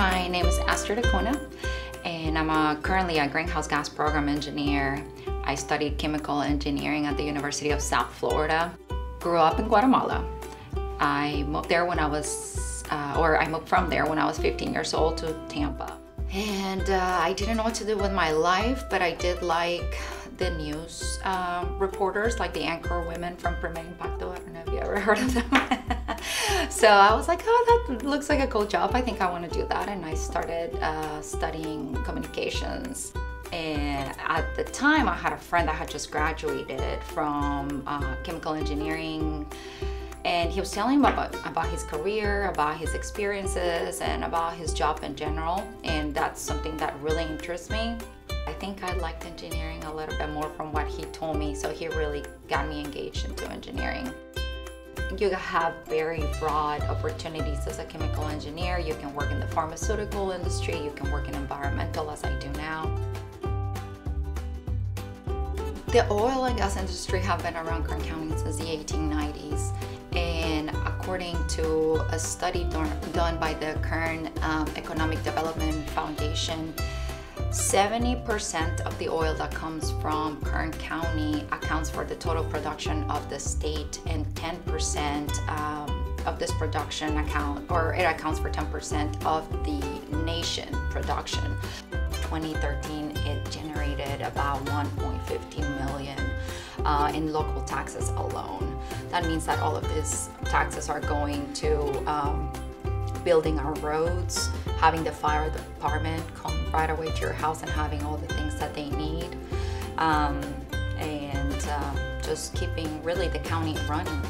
my name is Astrid Acuna, and I'm a, currently a greenhouse gas program engineer. I studied chemical engineering at the University of South Florida. Grew up in Guatemala. I moved there when I was, uh, or I moved from there when I was 15 years old to Tampa. And uh, I didn't know what to do with my life, but I did like the news uh, reporters, like the anchor women from Primer Impacto. I don't know if you ever heard of them. so I was like, oh, that looks like a cool job. I think I want to do that. And I started uh, studying communications. And at the time, I had a friend that had just graduated from uh, chemical engineering. And he was telling me about, about his career, about his experiences, and about his job in general. And that's something that really interests me. I think I liked engineering a little bit more from what he told me, so he really got me engaged into engineering you have very broad opportunities as a chemical engineer. You can work in the pharmaceutical industry, you can work in environmental as I do now. The oil and gas industry have been around Kern County since the 1890s and according to a study done by the Kern um, Economic Development Foundation, 70% of the oil that comes from Kern County accounts for the total production of the state and 10% um, of this production account, or it accounts for 10% of the nation production. 2013, it generated about 1.15 million uh, in local taxes alone. That means that all of these taxes are going to um, building our roads, having the fire department come right away to your house and having all the things that they need, um, and uh, just keeping really the county running.